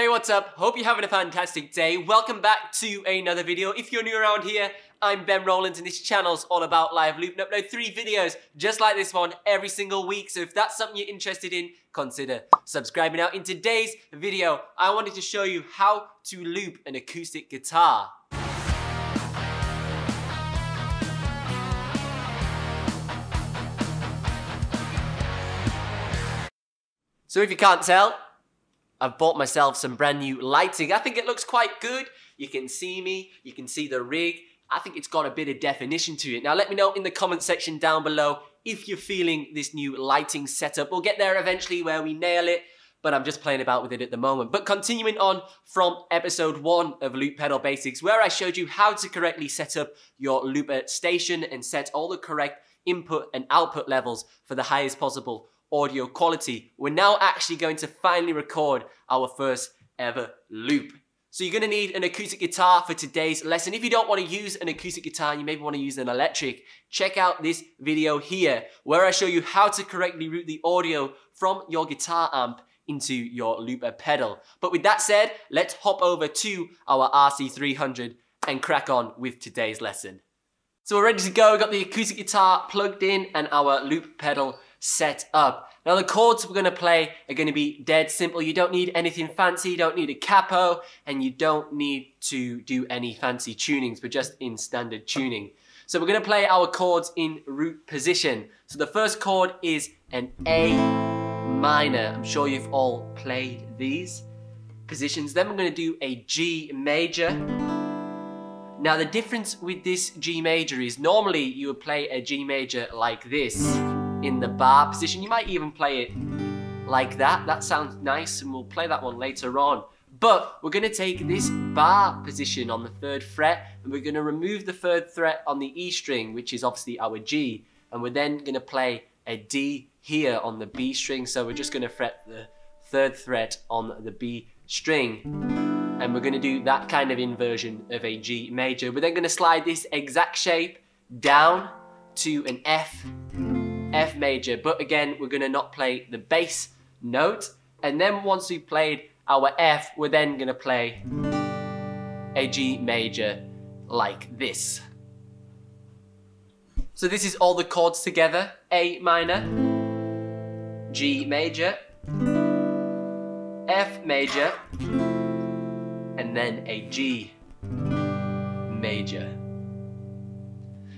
Hey, what's up? Hope you're having a fantastic day. Welcome back to another video. If you're new around here, I'm Ben Rowlands and this channel's all about live loop and upload three videos just like this one every single week. So if that's something you're interested in, consider subscribing. Now in today's video, I wanted to show you how to loop an acoustic guitar. So if you can't tell, I've bought myself some brand new lighting. I think it looks quite good. You can see me, you can see the rig. I think it's got a bit of definition to it. Now let me know in the comment section down below if you're feeling this new lighting setup. We'll get there eventually where we nail it, but I'm just playing about with it at the moment. But continuing on from episode one of Loop Pedal Basics, where I showed you how to correctly set up your looper station and set all the correct input and output levels for the highest possible audio quality. We're now actually going to finally record our first ever loop. So you're going to need an acoustic guitar for today's lesson. If you don't want to use an acoustic guitar, you maybe want to use an electric, check out this video here where I show you how to correctly route the audio from your guitar amp into your looper pedal. But with that said, let's hop over to our RC300 and crack on with today's lesson. So we're ready to go, got the acoustic guitar plugged in and our loop pedal set up. Now the chords we're going to play are going to be dead simple. You don't need anything fancy, you don't need a capo, and you don't need to do any fancy tunings, but just in standard tuning. So we're going to play our chords in root position. So the first chord is an A minor. I'm sure you've all played these positions. Then we're going to do a G major. Now the difference with this G major is normally you would play a G major like this in the bar position. You might even play it like that. That sounds nice and we'll play that one later on. But we're going to take this bar position on the third fret and we're going to remove the third fret on the E string, which is obviously our G. And we're then going to play a D here on the B string. So we're just going to fret the third fret on the B string. And we're going to do that kind of inversion of a G major. We're then going to slide this exact shape down to an F F major. But again, we're going to not play the bass note. And then once we've played our F, we're then going to play a G major like this. So this is all the chords together. A minor, G major, F major, and then a G major.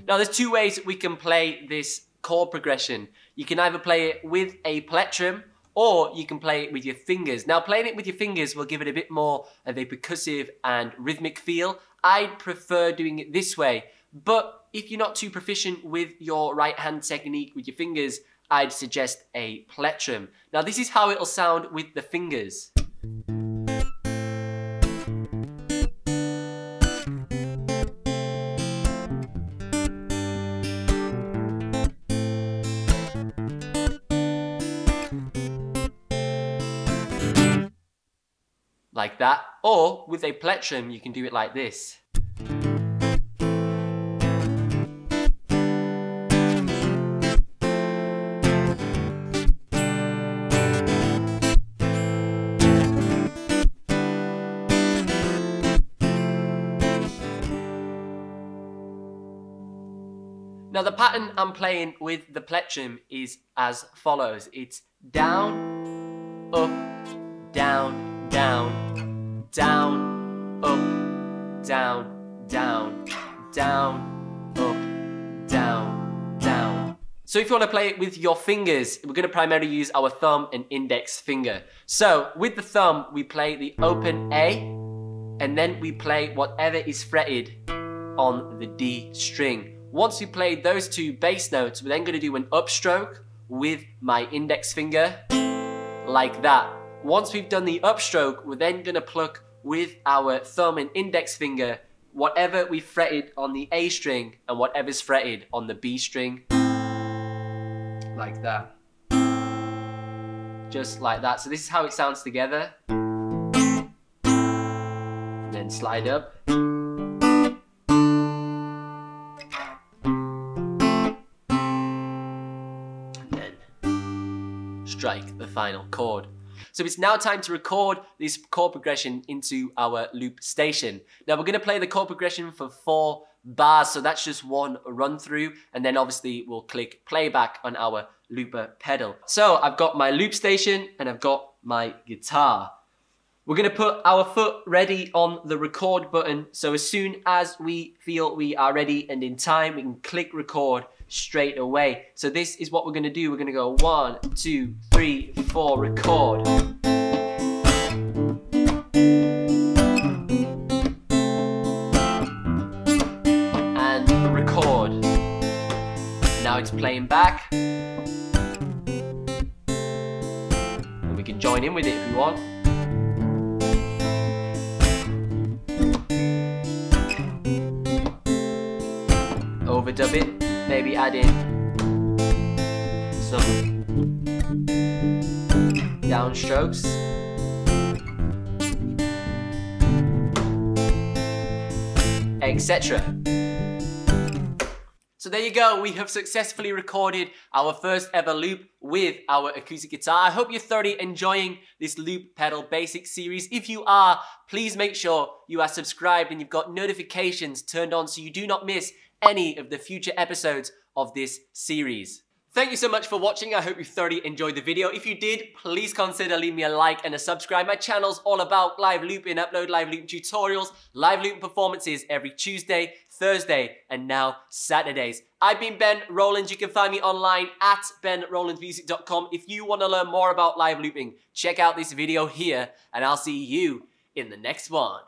Now there's two ways we can play this chord progression. You can either play it with a plectrum or you can play it with your fingers. Now playing it with your fingers will give it a bit more of a percussive and rhythmic feel. I'd prefer doing it this way, but if you're not too proficient with your right hand technique with your fingers, I'd suggest a plectrum. Now this is how it'll sound with the fingers. Like that. Or with a plectrum, you can do it like this. Now the pattern I'm playing with the plectrum is as follows. It's down, up, down, down, down, up, down, down, down, up, down, down. So if you want to play it with your fingers, we're going to primarily use our thumb and index finger. So with the thumb, we play the open A, and then we play whatever is fretted on the D string. Once we play those two bass notes, we're then going to do an upstroke with my index finger, like that. Once we've done the upstroke, we're then going to pluck with our thumb and index finger whatever we fretted on the A string and whatever's fretted on the B string. Like that. Just like that. So this is how it sounds together. And then slide up. And then strike the final chord. So it's now time to record this chord progression into our loop station. Now we're going to play the chord progression for four bars, so that's just one run through, and then obviously we'll click playback on our looper pedal. So I've got my loop station and I've got my guitar. We're to put our foot ready on the record button. So as soon as we feel we are ready and in time, we can click record straight away. So this is what we're going to do. We're going to go one, two, three, four, record. And record. Now it's playing back. And we can join in with it if we want. overdub it, maybe add in some downstrokes. Etc. So there you go, we have successfully recorded our first ever loop with our acoustic guitar. I hope you're thoroughly enjoying this loop pedal basic series. If you are, please make sure you are subscribed and you've got notifications turned on so you do not miss any of the future episodes of this series. Thank you so much for watching. I hope you thoroughly enjoyed the video. If you did, please consider leaving me a like and a subscribe. My channel's all about live looping, upload live looping tutorials, live looping performances every Tuesday, Thursday, and now Saturdays. I've been Ben Rowlands. You can find me online at benrowlandsmusic.com. If you want to learn more about live looping, check out this video here, and I'll see you in the next one.